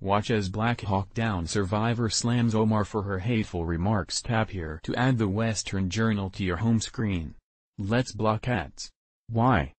Watch as Black Hawk Down survivor slams Omar for her hateful remarks tap here to add the Western Journal to your home screen. Let's block ads. Why?